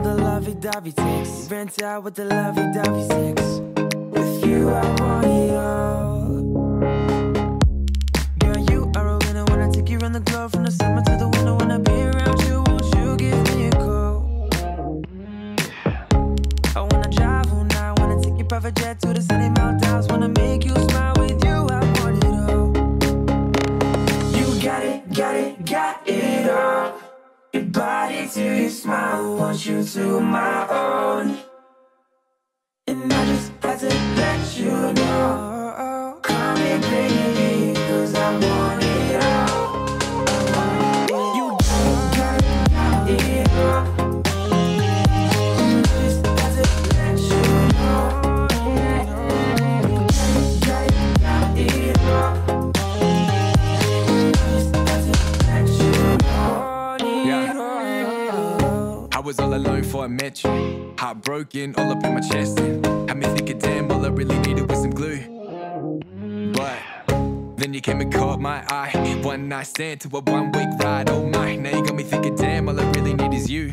All the lovey-dovey sex. Rent out with the lovey-dovey sex. With you, I want all. Girl, you are a winner I take you around the globe from the summer to the winter. I be around you, won't you give me a call? I wanna drive all night, wanna take your private jet to the sunny want you to my own. And I just before I met you. Heartbroken, all up in my chest. Had me thinking, damn, all I really needed was some glue. But then you came and caught my eye. One night stand to a one week ride. Oh my, now you got me thinking, damn, all I really need is you.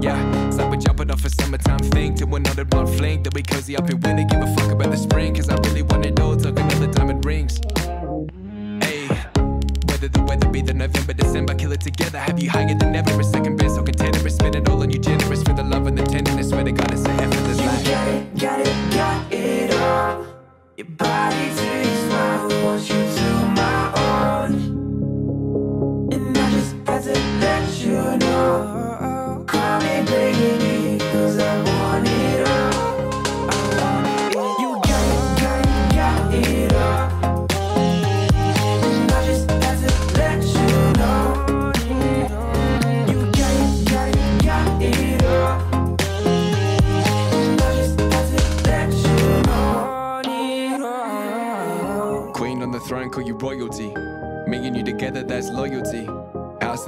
Yeah, it's like we're jumping off a summertime thing to another one fling. That we cozy up in winter, give a fuck about the spring. Cause I really want it all, talking all the diamond rings. Hey, whether the weather be the November, December, kill it together. Have you higher than ever?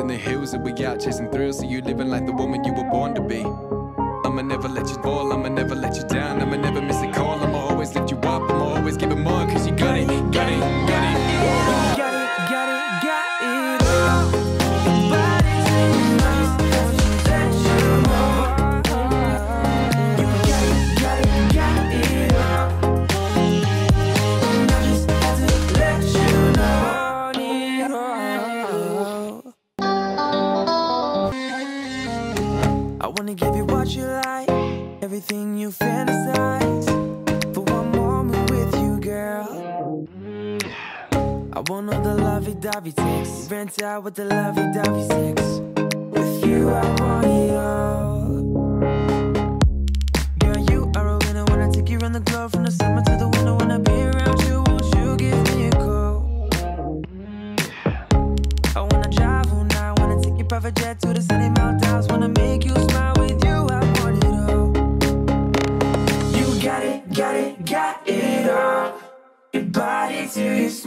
In the hills, and we out chasing thrills. So you living like the woman you were born to be. I'ma never let you fall, I'ma never let you down, I'ma never miss a call, I'ma always lift you up, I wanna give you what you like, everything you fantasize. For one moment with you, girl. I want all the lovey-dovey sex. Rent out with the lovey-dovey sex. With you, I want it all.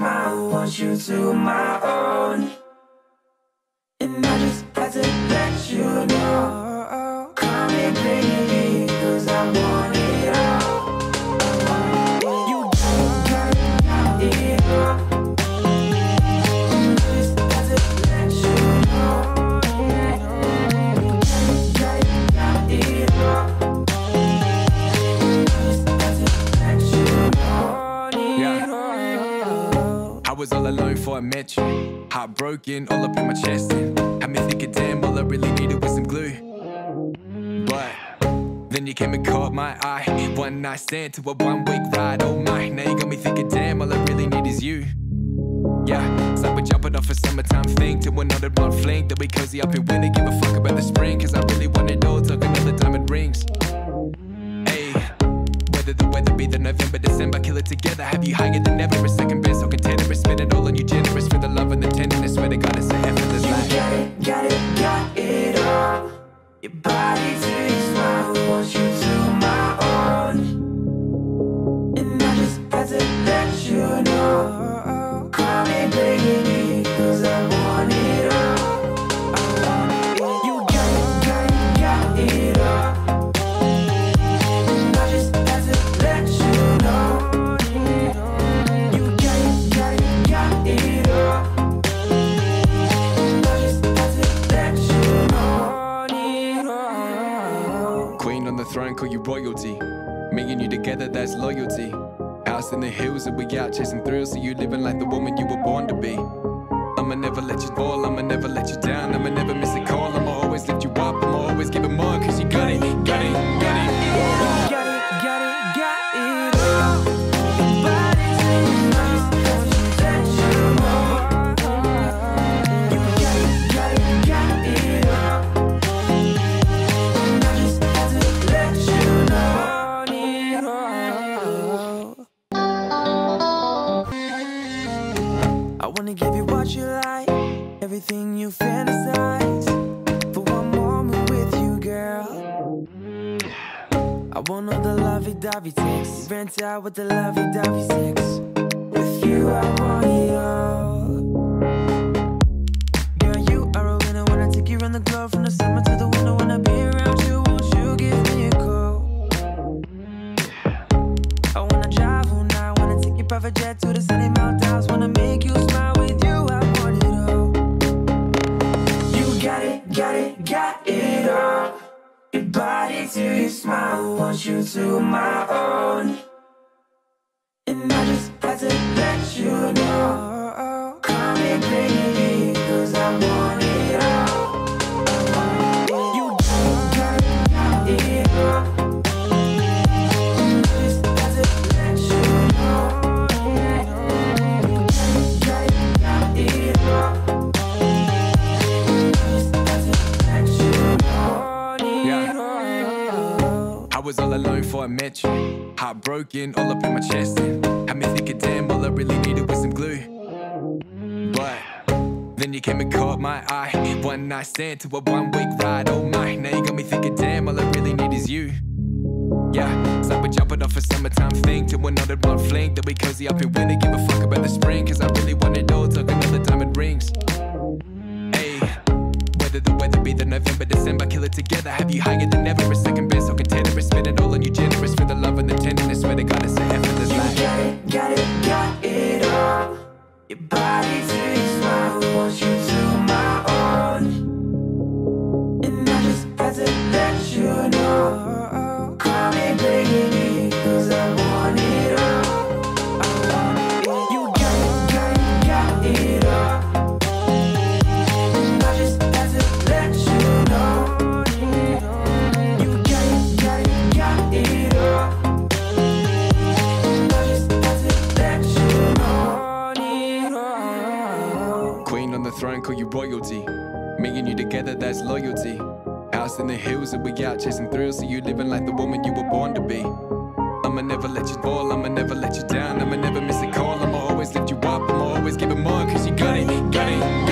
Smile, want you to my own. And I just had to let you know. Was all alone before I met you. Heartbroken, all up in my chest. Had me thinking, damn, all I really needed was some glue. But then you came and caught my eye. One night stand to a one week ride. Oh my, now you got me thinking, damn, all I really need is you. Yeah, it's like we're jumping off a summertime thing to another one fling. That we cozy up in winter, give a fuck about the spring. Cause I really want it all, talking all the diamond rings. Hey, whether the weather be the November, December, kill it together. Have you than you, generous royalty. Me and you together, that's loyalty. House in the hills, and we out chasing thrills. So you living like the woman you were born to be. I'ma never let you fall, want all the lovey-dovey sex. Rent out with the lovey-dovey sex. With you, I want it all. Girl, you are a winner when I take you around the globe from the summer to the winter. When I be around you, won't you give me a call? Oh, I wanna drive all night, wanna take your private jet to my own. And I met you. Heartbroken, all up in my chest. Had me thinking, damn, all I really needed was some glue. But then you came and caught my eye. One night stand to a one week ride. Oh my, now you got me thinking, damn, all I really need is you. Yeah, it's like we're jumping off a summertime thing to another one fling. That we cozy up in winter, give a fuck about the spring. Cause I really want it all, talking all the diamond rings. Hey, whether the weather be the November, December, kill it together. Have you higher Your Me and you together, that's loyalty. House in the hills, and we out chasing thrills. So you living like the woman you were born to be. I'ma never let you fall, I'ma never let you down. I'ma never miss a call, I'ma always lift you up. I'ma always give it more, cause you got it, got it.